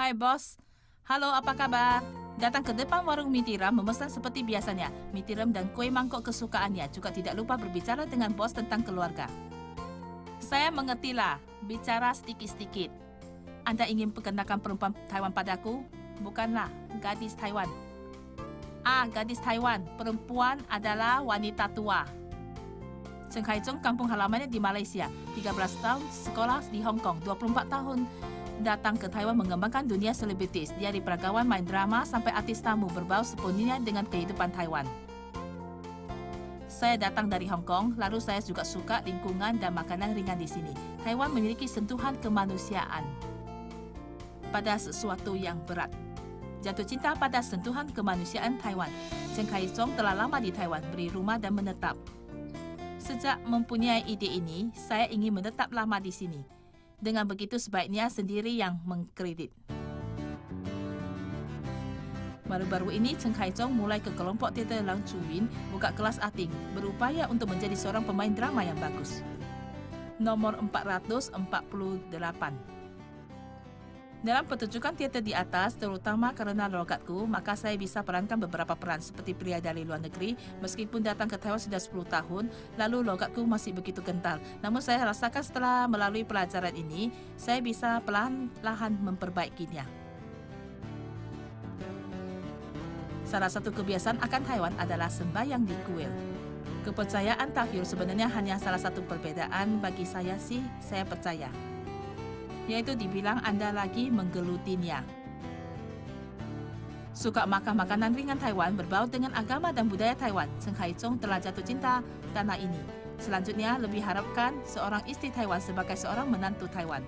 Hai bos. Halo, apa kabar? Datang ke depan warung mie tiram memesan seperti biasanya. Mie tiram dan kue mangkok kesukaannya. Juga tidak lupa berbicara dengan bos tentang keluarga. Saya mengertilah. Bicara sedikit-sedikit. Anda ingin perkenalkan perempuan Taiwan padaku? Bukanlah, gadis Taiwan. Ah, gadis Taiwan. Perempuan adalah wanita tua. Cheng Kai Zhong kampung halamannya di Malaysia. 13 tahun sekolah di Hong Kong. 24 tahun datang ke Taiwan mengembangkan dunia selebritis. Dari peragawan main drama sampai artis tamu berbau sepenuhnya dengan kehidupan Taiwan. Saya datang dari Hong Kong, lalu saya juga suka lingkungan dan makanan ringan di sini. Taiwan memiliki sentuhan kemanusiaan pada sesuatu yang berat. Jatuh cinta pada sentuhan kemanusiaan Taiwan. Cheng Kai Zhong telah lama di Taiwan, beri rumah dan menetap. Sejak mempunyai ide ini, saya ingin menetap lama di sini. Dengan begitu sebaiknya sendiri yang mengkredit. Baru-baru ini, Cheng Kai Zhong mulai ke kelompok teater Lang Chuwin buka kelas akting, berupaya untuk menjadi seorang pemain drama yang bagus. Nomor 448 dalam pertunjukan teater di atas, terutama karena logatku, maka saya bisa perankan beberapa peran seperti pria dari luar negeri. Meskipun datang ke Taiwan sudah 10 tahun, lalu logatku masih begitu kental. Namun saya rasakan setelah melalui pelajaran ini, saya bisa pelan-lahan memperbaikinya. Salah satu kebiasaan akan Taiwan adalah sembahyang di kuil. Kepercayaan takyur sebenarnya hanya salah satu perbedaan bagi saya sih, saya percaya yaitu dibilang Anda lagi menggelutinya. Suka makan makanan ringan Taiwan berbau dengan agama dan budaya Taiwan, Cheng Hai Zhong telah jatuh cinta tanah ini. Selanjutnya, lebih harapkan seorang istri Taiwan sebagai seorang menantu Taiwan.